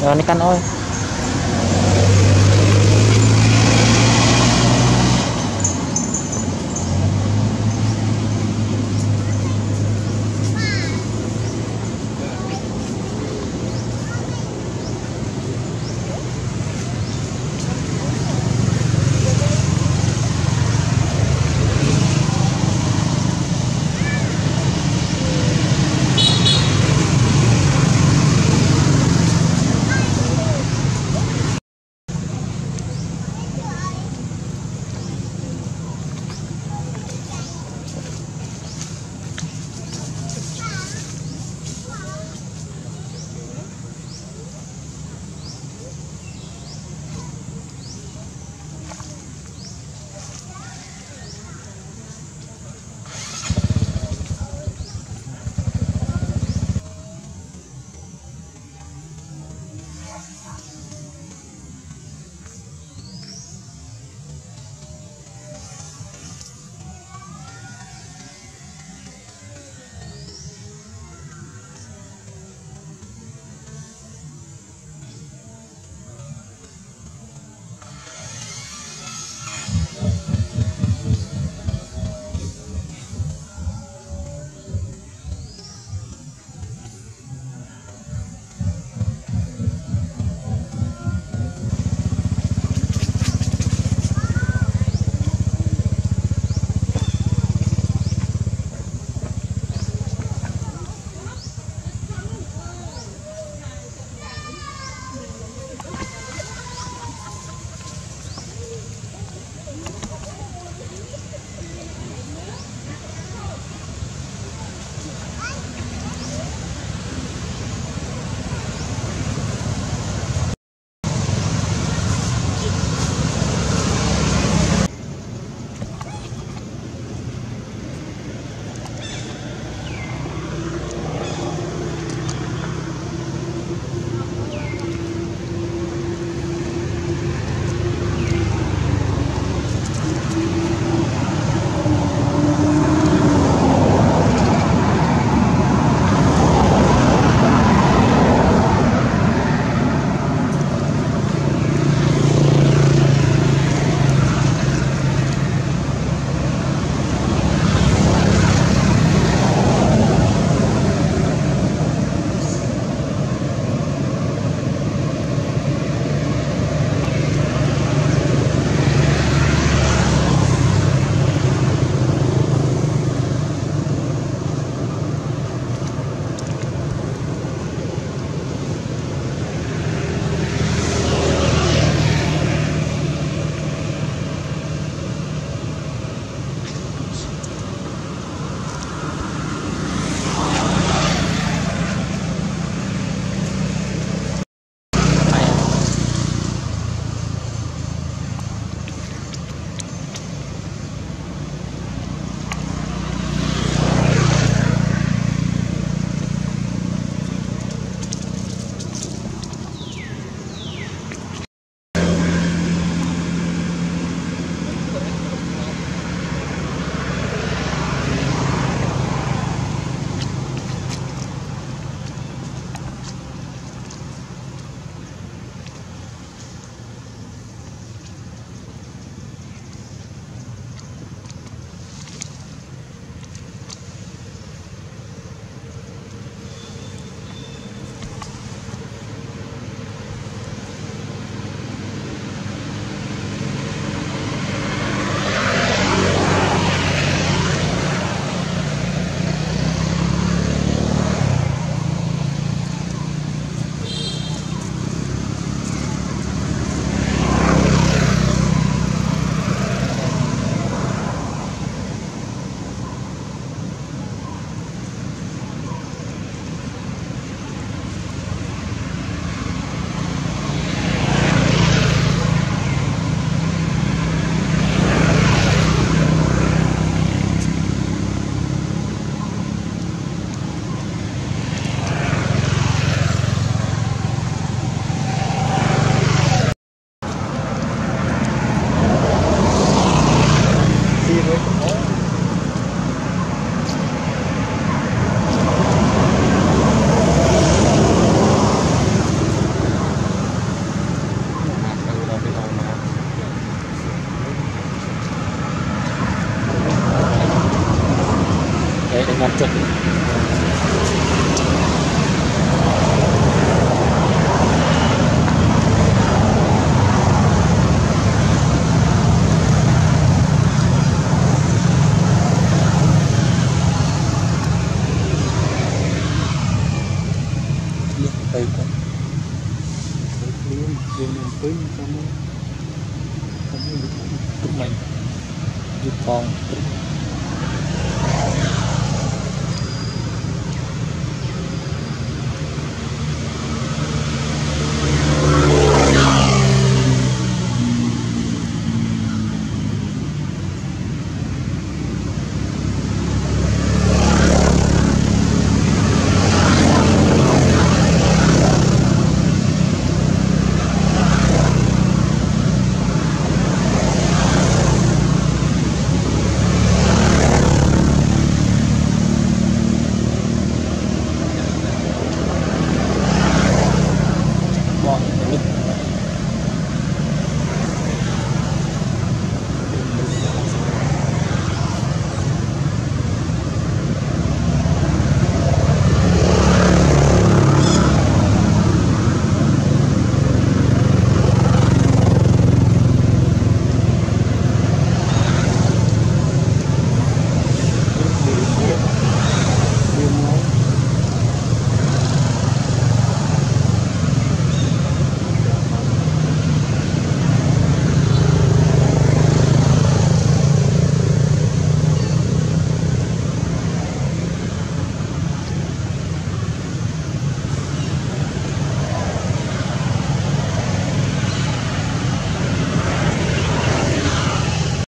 ya ini kan oh なっちゃって。